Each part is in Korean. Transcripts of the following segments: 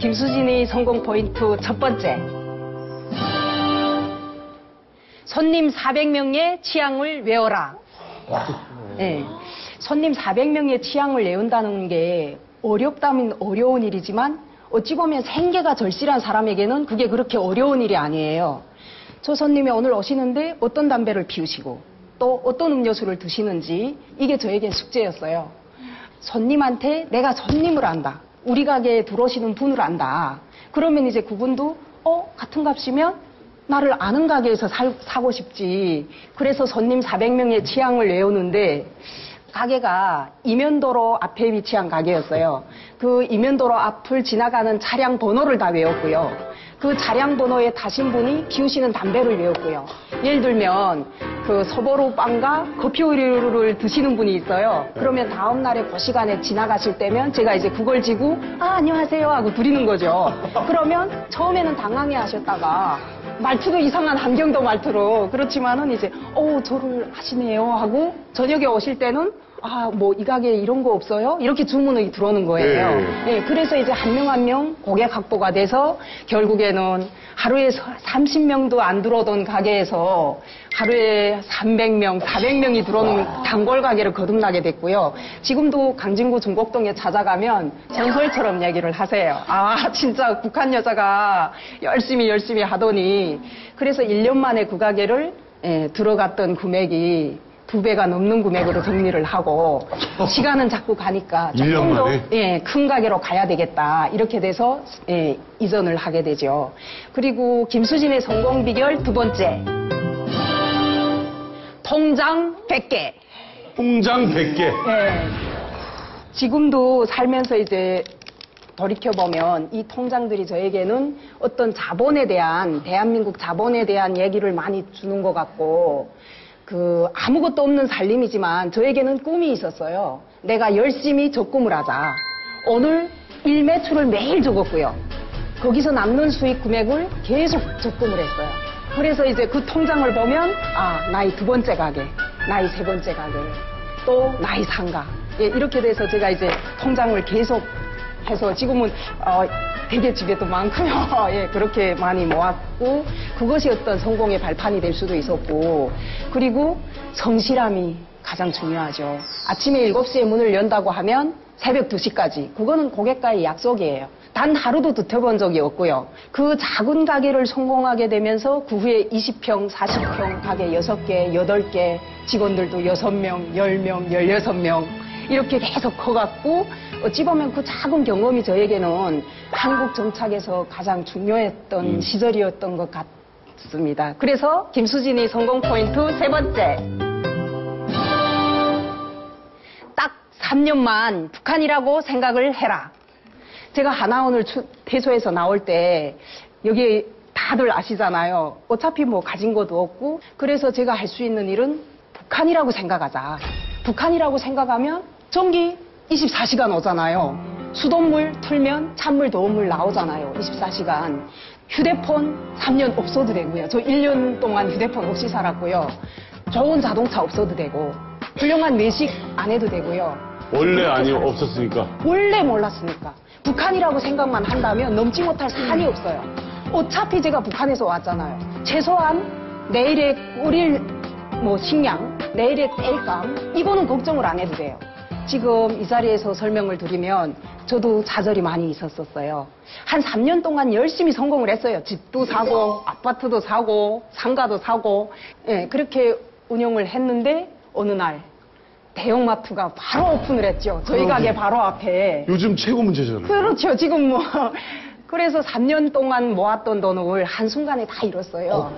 김수진의 성공 포인트 첫 번째. 손님 400명의 취향을 외워라. 네. 손님 400명의 취향을 외운다는 게 어렵다면 어려운 일이지만 어찌 보면 생계가 절실한 사람에게는 그게 그렇게 어려운 일이 아니에요. 저 손님이 오늘 오시는데 어떤 담배를 피우시고 또 어떤 음료수를 드시는지 이게 저에겐 숙제였어요. 손님한테 내가 손님을 안다. 우리 가게에 들어오시는 분을 안다. 그러면 이제 그분도 어 같은 값이면 나를 아는 가게에서 살, 사고 싶지. 그래서 손님 400명의 취향을 외우는데 가게가 이면도로 앞에 위치한 가게였어요. 그 이면도로 앞을 지나가는 차량 번호를 다 외웠고요. 그 차량 번호에 타신 분이 피우시는 담배를 외웠고요. 예를 들면 그 서보루 빵과 커피 우유를 드시는 분이 있어요. 그러면 다음 날에 그 시간에 지나가실 때면 제가 이제 그걸 지고 아 안녕하세요 하고 드리는 거죠. 그러면 처음에는 당황해 하셨다가 말투도 이상한 한경도 말투로 그렇지만은 이제 어 저를 하시네요 하고 저녁에 오실 때는 아 뭐 이 가게에 이런 거 없어요 이렇게 주문이 들어오는 거예요. 네. 예, 그래서 이제 한 명 한 명 고객 확보가 돼서 결국에는 하루에 30명도 안 들어오던 가게에서 하루에 300명, 400명이 들어오는 단골 가게를 거듭나게 됐고요. 지금도 강진구 중곡동에 찾아가면 전설처럼 얘기를 하세요. 아, 진짜 북한 여자가 열심히 열심히 하더니 그래서 1년 만에 그 가게를 예, 들어갔던 금액이 두 배가 넘는 금액으로 정리를 하고 시간은 자꾸 가니까 조금 더? 예, 큰 가게로 가야 되겠다. 이렇게 돼서 예, 이전을 하게 되죠. 그리고 김수진의 성공 비결 두 번째. 통장 100개. 통장 100개. 예. 지금도 살면서 이제 돌이켜보면 이 통장들이 저에게는 어떤 자본에 대한, 대한민국 자본에 대한 얘기를 많이 주는 것 같고, 그, 아무것도 없는 살림이지만 저에게는 꿈이 있었어요. 내가 열심히 적금을 하자. 오늘 일매출을 매일 적었고요. 거기서 남는 수익 금액을 계속 적금을 했어요. 그래서 이제 그 통장을 보면, 아, 나의 두 번째 가게, 나의 세 번째 가게, 또 나의 상가. 예, 이렇게 돼서 제가 이제 통장을 계속 해서 지금은 어, 되게 집에도 많고요. 예, 그렇게 많이 모았고 그것이 어떤 성공의 발판이 될 수도 있었고 그리고 성실함이 가장 중요하죠. 아침에 7시에 문을 연다고 하면 새벽 2시까지 그거는 고객과의 약속이에요. 단 하루도 두터본 적이 없고요. 그 작은 가게를 성공하게 되면서 그 후에 20평, 40평 가게 6개, 8개, 직원들도 6명, 10명, 16명 이렇게 계속 커갔고 어찌 보면 그 작은 경험이 저에게는 한국 정착에서 가장 중요했던 시절이었던 것 같습니다. 그래서 김수진의 성공 포인트 세 번째. 딱 3년만 북한이라고 생각을 해라. 제가 하나원을 추- 퇴소해서 나올 때 여기 다들 아시잖아요. 어차피 뭐 가진 것도 없고 그래서 제가 할 수 있는 일은 북한이라고 생각하자. 북한이라고 생각하면 전기 24시간 오잖아요. 수돗물 틀면 찬물, 더운물 나오잖아요. 24시간. 휴대폰 3년 없어도 되고요. 저 1년 동안 휴대폰 없이 살았고요. 좋은 자동차 없어도 되고 훌륭한 외식 안 해도 되고요. 원래 아니 없었으니까. 원래 몰랐으니까. 북한이라고 생각만 한다면 넘지 못할 산이 없어요. 어차피 제가 북한에서 왔잖아요. 최소한 내일의 꿀일 뭐 식량, 내일의 땔감 이거는 걱정을 안 해도 돼요. 지금 이 자리에서 설명을 드리면 저도 좌절이 많이 있었었어요. 한 3년 동안 열심히 성공을 했어요. 집도 사고, 아파트도 사고, 상가도 사고, 예, 그렇게 운영을 했는데 어느 날 대형마트가 바로 오픈을 했죠. 저희 가게 바로 앞에. 요즘 최고 문제잖아요. 그렇죠. 지금 뭐. 그래서 3년 동안 모았던 돈을 한순간에 다 잃었어요.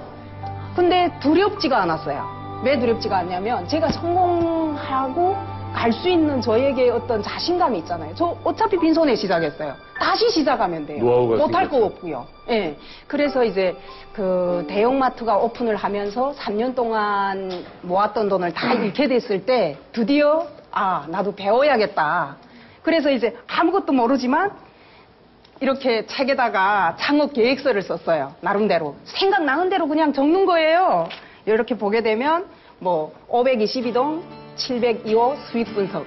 근데 두렵지가 않았어요. 왜 두렵지가 않냐면 제가 성공하고 갈 수 있는 저에게 어떤 자신감이 있잖아요. 저 어차피 빈손에 시작했어요. 다시 시작하면 돼요. 못할 거. 없고요. 예. 그래서 이제 그 대형마트가 오픈을 하면서 3년 동안 모았던 돈을 다 잃게 됐을 때 드디어 아, 나도 배워야겠다. 그래서 이제 아무것도 모르지만 이렇게 책에다가 창업 계획서를 썼어요. 나름대로. 생각나는 대로 그냥 적는 거예요. 이렇게 보게 되면 뭐 522동 702호 수익 분석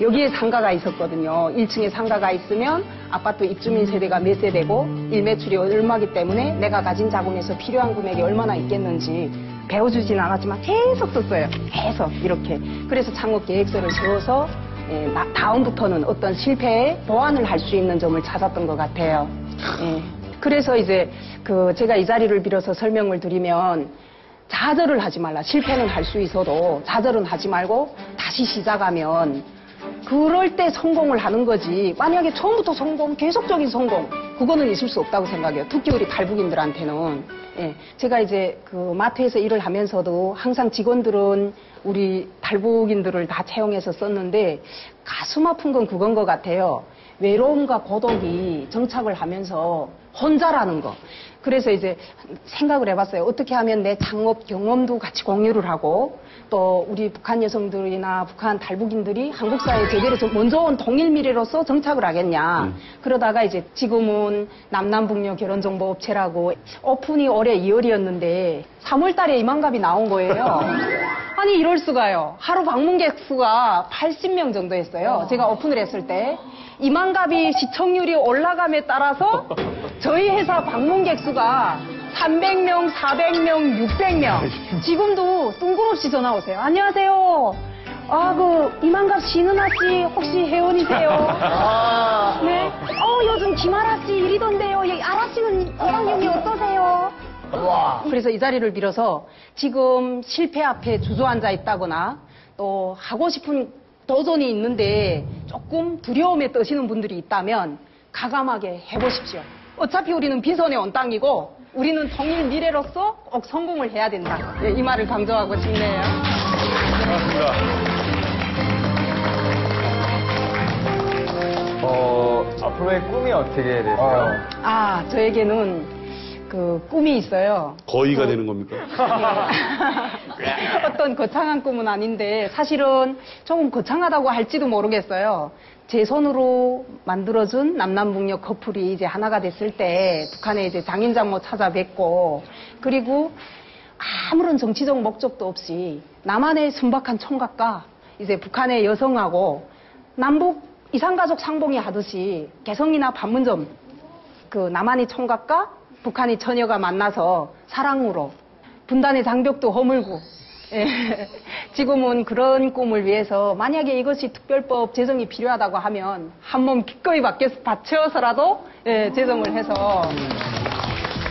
여기에 상가가 있었거든요. 1층에 상가가 있으면 아파트 입주민 세대가 몇 세대고 일매출이 얼마기 때문에 내가 가진 자금에서 필요한 금액이 얼마나 있겠는지 배워주진 않았지만 계속 썼어요. 계속 이렇게. 그래서 창업 계획서를 세워서 예, 나- 다음부터는 어떤 실패에 보완을 할 수 있는 점을 찾았던 것 같아요. 예. 그래서 이제 그 제가 이 자리를 빌어서 설명을 드리면 좌절을 하지 말라. 실패는 할 수 있어도 좌절은 하지 말고 다시 시작하면 그럴 때 성공을 하는 거지. 만약에 처음부터 성공, 계속적인 성공, 그거는 있을 수 없다고 생각해요. 특히 우리 탈북인들한테는. 예. 제가 이제 그 마트에서 일을 하면서도 항상 직원들은 우리 탈북인들을 다 채용해서 썼는데 가슴 아픈 건 그건 것 같아요. 외로움과 고독이 정착을 하면서 혼자라는 거. 그래서 이제 생각을 해봤어요. 어떻게 하면 내 창업 경험도 같이 공유를 하고 또 우리 북한 여성들이나 북한 탈북인들이 한국 사회에 제대로 좀 먼저 온 동일 미래로서 정착을 하겠냐. 그러다가 이제 지금은 남남북녀 결혼정보업체라고 오픈이 올해 2월이었는데 3월 달에 이만갑이 나온 거예요. 아니 이럴 수가요. 하루 방문객 수가 80명 정도 했어요. 제가 오픈을 했을 때 이만갑이 시청률이 올라감에 따라서 저희 회사 방문객 수가 300명, 400명, 600명. 지금도 뜬금없이 전화 오세요. 안녕하세요. 아, 그 이만갑 신은아 씨 혹시 회원이세요? 네. 어, 요즘 김아라 씨 일이던데요. 이 아라 씨는 이상형이 어떠세요? 그래서 이 자리를 빌어서 지금 실패 앞에 주저앉아 있다거나 또 하고 싶은 도전이 있는데 조금 두려움에 떠시는 분들이 있다면 가감하게 해보십시오. 어차피 우리는 비선의 온 땅이고 우리는 통일 미래로서 꼭 성공을 해야 된다. 예, 이 말을 강조하고 싶네요. 반갑습니다. 어, 앞으로의 꿈이 어떻게 되세요? 아, 저에게는 그 꿈이 있어요. 거의가 되는 겁니까? 어떤 거창한 꿈은 아닌데 사실은 조금 거창하다고 할지도 모르겠어요. 제 손으로 만들어준 남남북녀 커플이 이제 하나가 됐을 때 북한에 이제 장인장모 찾아뵙고 그리고 아무런 정치적 목적도 없이 남한의 순박한 총각과 이제 북한의 여성하고 남북 이산가족 상봉이 하듯이 개성이나 판문점 그 남한의 총각과 북한의 처녀가 만나서 사랑으로 분단의 장벽도 허물고 예. 지금은 그런 꿈을 위해서 만약에 이것이 특별법 제정이 필요하다고 하면 한 몸 기꺼이 바쳐서라도 예, 제정을 해서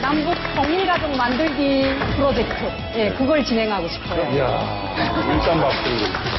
남북 통일가족 만들기 프로젝트 예, 그걸 진행하고 싶어요. 일단 박수.